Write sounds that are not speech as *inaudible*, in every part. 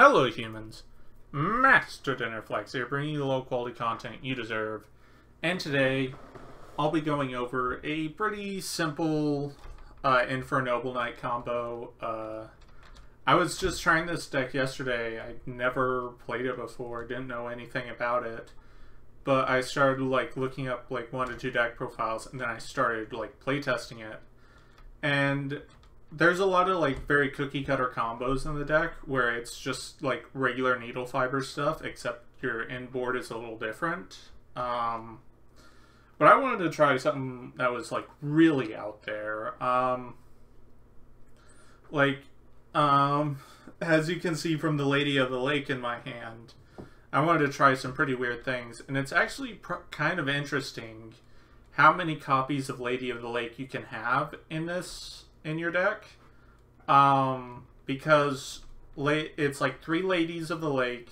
Hello humans, Master Dinnerflax here, bringing you the low quality content you deserve. And today, I'll be going over a pretty simple uh, Infernoble Knight combo. Uh, I was just trying this deck yesterday. I never played it before, didn't know anything about it. But I started like looking up like one or two deck profiles, and then I started like playtesting it. And there's a lot of like very cookie cutter combos in the deck where it's just like regular needle fiber stuff, except your inboard is a little different. Um, but I wanted to try something that was like really out there. Um, like, um, as you can see from the Lady of the Lake in my hand, I wanted to try some pretty weird things, and it's actually kind of interesting how many copies of Lady of the Lake you can have in this in your deck. Um, because it's like three Ladies of the Lake,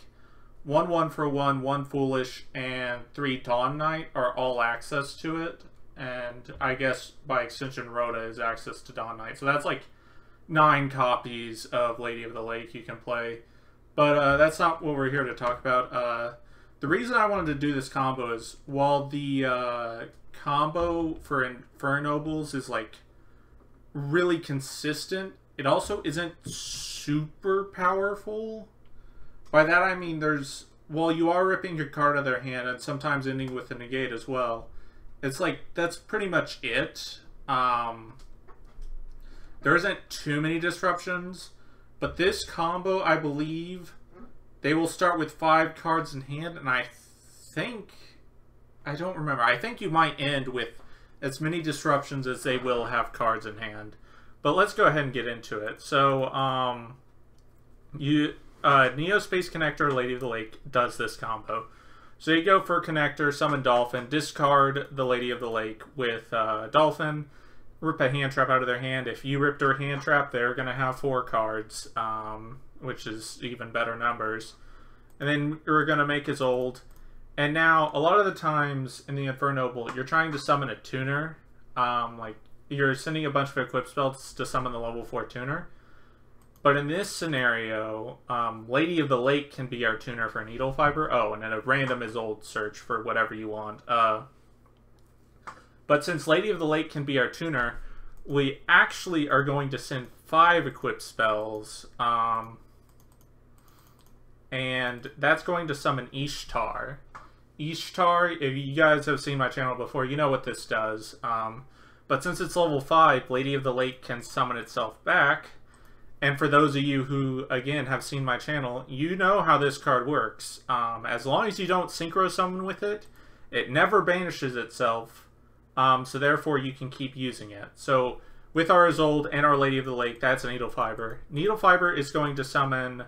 one one for one, one Foolish, and three Dawn Knight are all access to it. And I guess by extension, Rhoda is access to Dawn Knight. So that's like nine copies of Lady of the Lake you can play. But uh, that's not what we're here to talk about. Uh, the reason I wanted to do this combo is while the uh, combo for Infernobles is like really consistent. It also isn't super powerful. By that I mean there's well you are ripping your card out of their hand and sometimes ending with a negate as well. It's like that's pretty much it. Um, there isn't too many disruptions, but this combo I believe they will start with five cards in hand, and I think I don't remember. I think you might end with as many disruptions as they will have cards in hand. But let's go ahead and get into it. So, um, you uh, Neo Space Connector, Lady of the Lake does this combo. So you go for Connector, summon Dolphin, discard the Lady of the Lake with uh, Dolphin, rip a hand trap out of their hand. If you rip their hand trap, they're going to have four cards, um, which is even better numbers. And then we're going to make Isolde. And now, a lot of the times in the Infernoble, you're trying to summon a tuner. Um, like, you're sending a bunch of equip spells to summon the level 4 tuner. But in this scenario, um, Lady of the Lake can be our tuner for Needle Fiber. Oh, and then a random Isolde search for whatever you want. Uh, but since Lady of the Lake can be our tuner, we actually are going to send five equip spells. Um, and that's going to summon Ishtar. Ishtar, if you guys have seen my channel before, you know what this does. Um, but since it's level 5, Lady of the Lake can summon itself back. And for those of you who, again, have seen my channel, you know how this card works. Um, as long as you don't synchro summon with it, it never banishes itself. Um, so therefore, you can keep using it. So with our Isolde and our Lady of the Lake, that's a Needle Fiber. Needle Fiber is going to summon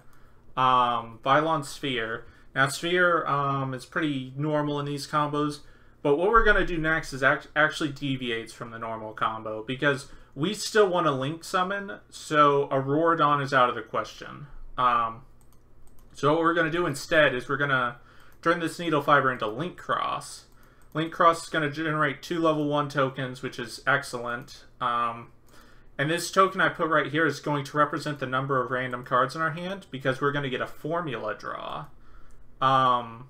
um, Vylon Sphere. Now, Sphere um, is pretty normal in these combos, but what we're going to do next is act actually deviates from the normal combo, because we still want to Link Summon, so a Auroradon is out of the question. Um, so what we're going to do instead is we're going to turn this Needle Fiber into Linkross. Link Cross is going to generate two level 1 tokens, which is excellent. Um, and this token I put right here is going to represent the number of random cards in our hand, because we're going to get a formula draw. Um,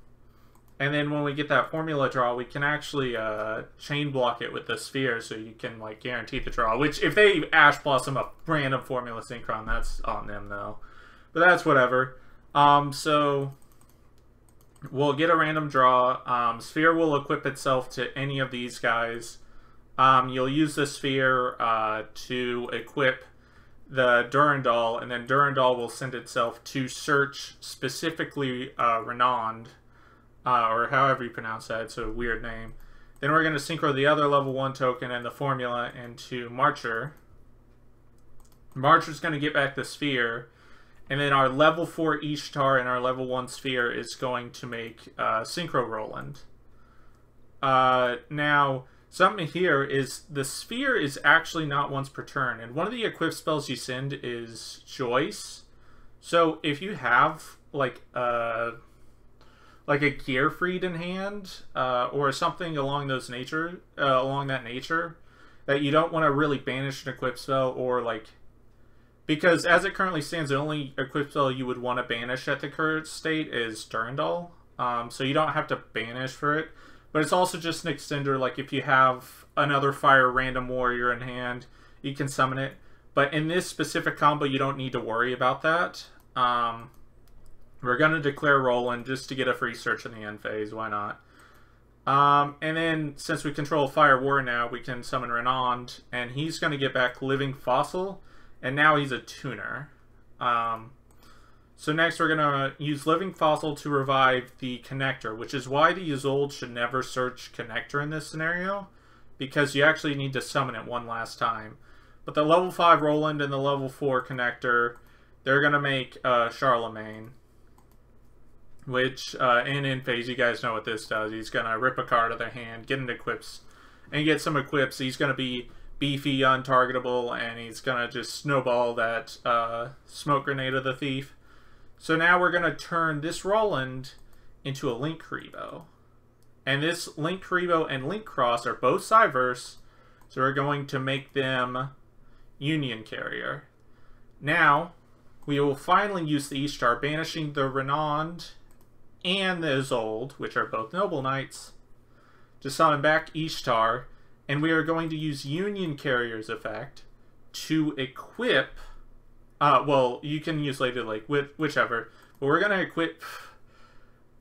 and then when we get that formula draw, we can actually uh, chain block it with the sphere, so you can like guarantee the draw. Which, if they Ash Blossom a random formula synchron, that's on them though. But that's whatever. Um, so we'll get a random draw. Um, sphere will equip itself to any of these guys. Um, you'll use the sphere uh, to equip the Durandal, and then Durandal will send itself to search specifically uh, Renond, uh, or however you pronounce that. It's a weird name. Then we're going to synchro the other level 1 token and the formula into Marcher. Marcher's going to get back the sphere, and then our level 4 Ishtar and our level 1 sphere is going to make uh, Synchro Roland. Uh, now, Something here is the sphere is actually not once per turn, and one of the equip spells you send is Joyeuse. So if you have like a uh, like a Gearfried in hand, uh, or something along those nature, uh, along that nature, that you don't want to really banish an equip spell, or like because as it currently stands, the only equip spell you would want to banish at the current state is Durandal. Um, so you don't have to banish for it. But it's also just an extender, like if you have another fire random warrior in hand, you can summon it. But in this specific combo, you don't need to worry about that. Um, we're going to declare Roland just to get a free search in the end phase. Why not? Um, and then, since we control Fire War now, we can summon Renond, and he's going to get back Living Fossil, and now he's a tuner. Um, so next we're going to use Living Fossil to revive the Connector, which is why the Isolde should never search Connector in this scenario, because you actually need to summon it one last time. But the level 5 Roland and the level 4 Connector, they're going to make uh, Charlemagne which uh, in in phase, you guys know what this does. He's gonna rip a card of their hand, get into equips, and get some equips. He's gonna be beefy, untargetable, and he's gonna just snowball that uh, smoke grenade of the thief. So now we're gonna turn this Roland into a Link Linkuriboh. And this Link Linkuriboh and Linkross are both Cyverse, so we're going to make them Union Carrier. Now, we will finally use the Ishtar, banishing the Renond and the Isolde, which are both Noble Knights, to summon back Ishtar, and we are going to use Union Carrier's effect to equip. Uh, well, you can use Lady Lake, whichever. But we're gonna equip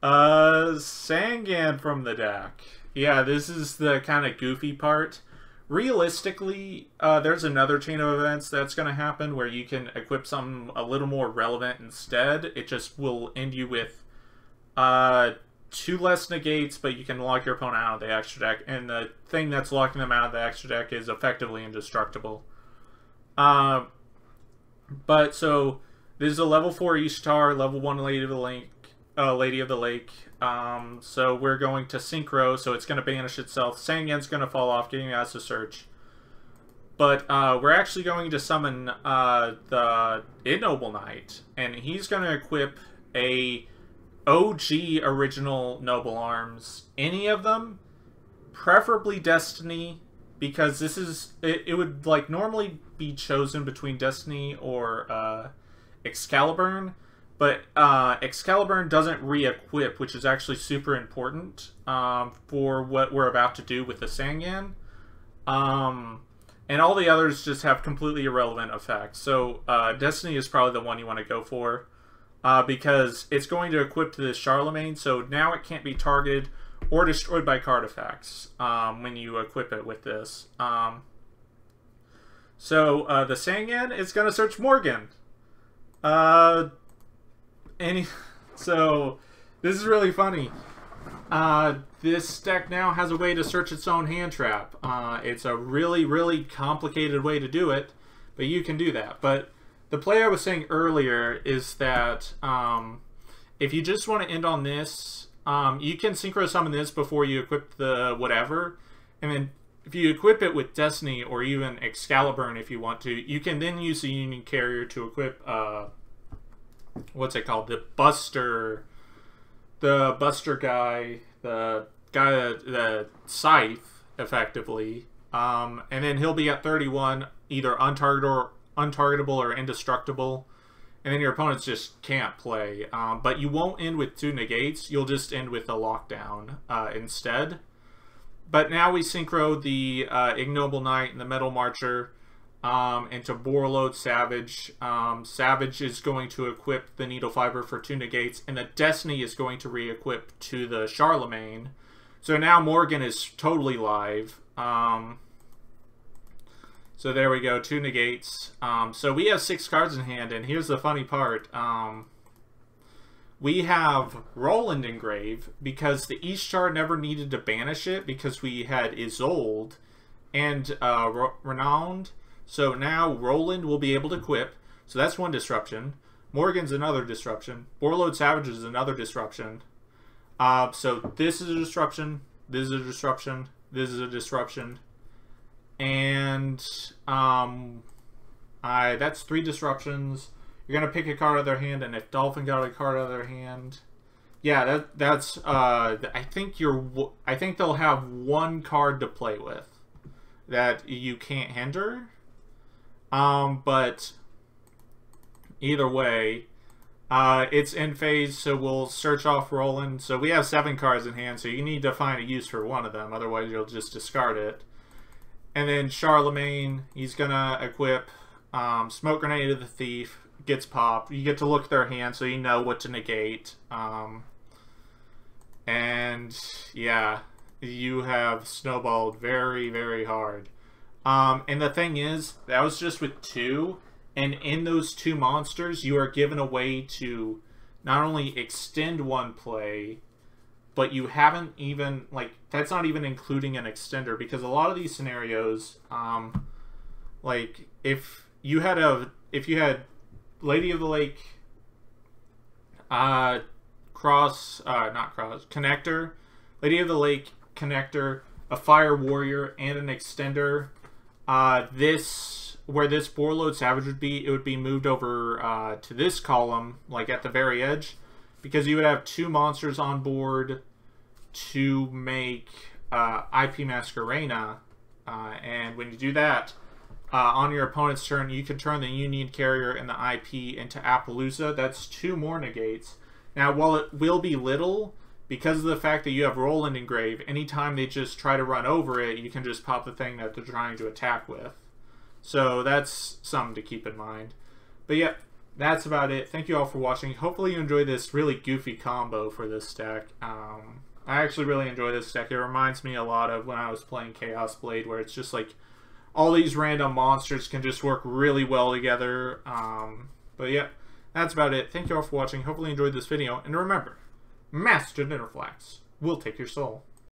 uh, Sangan from the deck. Yeah, this is the kind of goofy part. Realistically, uh, there's another chain of events that's going to happen where you can equip something a little more relevant instead. It just will end you with uh, two less negates, but you can lock your opponent out of the extra deck, and the thing that's locking them out of the extra deck is effectively indestructible. Uh, but so this is a level four Ishtar, level one Lady of the Lake, uh, Lady of the Lake. Um, so we're going to synchro, so it's going to banish itself. Sangan's going to fall off, getting us a search. But uh, we're actually going to summon uh, the Ignoble Knight, and he's going to equip a OG original Noble Arms, any of them, preferably Destiny, because this is it, it would like normally be chosen between Destiny or uh, Excalibur, but uh, Excalibur doesn't re-equip, which is actually super important um, for what we're about to do with the Sangan. Um, and all the others just have completely irrelevant effects. So uh, Destiny is probably the one you want to go for uh, because it's going to equip to the Charlemagne, so now it can't be targeted or destroyed by card effects um, when you equip it with this. Um, so uh, the Sangan is going to search Morgan. Uh, any, *laughs* so this is really funny. Uh, this deck now has a way to search its own hand trap. Uh, it's a really, really complicated way to do it, but you can do that. But the play I was saying earlier is that um, if you just want to end on this, um, you can synchro summon this before you equip the whatever, and then if you equip it with Destiny or even Excalibur if you want to, you can then use the Union Carrier to equip, uh, what's it called, the Buster, the Buster guy, the guy, the Scythe, effectively, um, and then he'll be at 31, either untargeted or untargetable or indestructible, and then your opponents just can't play. Um, but you won't end with two negates, you'll just end with a lockdown uh, instead. But now we synchro the uh, Ignoble Knight and the Metal Marcher um, into Borreload Savage. Um, Savage is going to equip the Needle Fiber for two negates, and the Destiny is going to re-equip to the Charlemagne. So now Morgan is totally live. Um, so there we go, two negates. Um, so we have six cards in hand, and here's the funny part. Um, we have Roland Engrave because the Ishtar never needed to banish it because we had Isolde and uh, Renowned. So now Roland will be able to equip. So that's one disruption. Morgan's another disruption. Borreload Savage is another disruption. Uh, so this is a disruption. This is a disruption. This is a disruption and um, I that's three disruptions. You're gonna pick a card out of their hand, and if Dolphin got a card out of their hand, yeah, that that's uh, I think you're I think they'll have one card to play with that you can't hinder. Um, but either way, uh, it's end phase, so we'll search off Roland. So we have seven cards in hand, so you need to find a use for one of them, otherwise you'll just discard it. And then Charlemagne, he's gonna equip um, Smoke Grenade of the Thief, gets popped. You get to look at their hand so you know what to negate. Um, and yeah, you have snowballed very, very hard. Um, and the thing is, that was just with two. And in those two monsters, you are given a way to not only extend one play, but you haven't even, like, that's not even including an extender because a lot of these scenarios, um, like, if you had a, if you had Lady of the Lake, uh, cross, uh, not cross, connector, Lady of the Lake connector, a Fire Warrior, and an extender. Uh, this, where this Borreload Savage would be, it would be moved over uh, to this column, like at the very edge, because you would have two monsters on board to make uh, IP Masquerena. Uh, and when you do that, uh, on your opponent's turn, you can turn the Union Carrier and the IP into Apollousa. That's two more negates. Now, while it will be little, because of the fact that you have Roland Engrave, anytime they just try to run over it, you can just pop the thing that they're trying to attack with. So that's something to keep in mind. But yeah, that's about it. Thank you all for watching. Hopefully you enjoy this really goofy combo for this deck. Um, I actually really enjoy this deck. It reminds me a lot of when I was playing Chaos Blade, where it's just like all these random monsters can just work really well together. Um, but yeah, that's about it. Thank you all for watching. Hopefully you enjoyed this video. And remember, Master Dinnerflax will take your soul.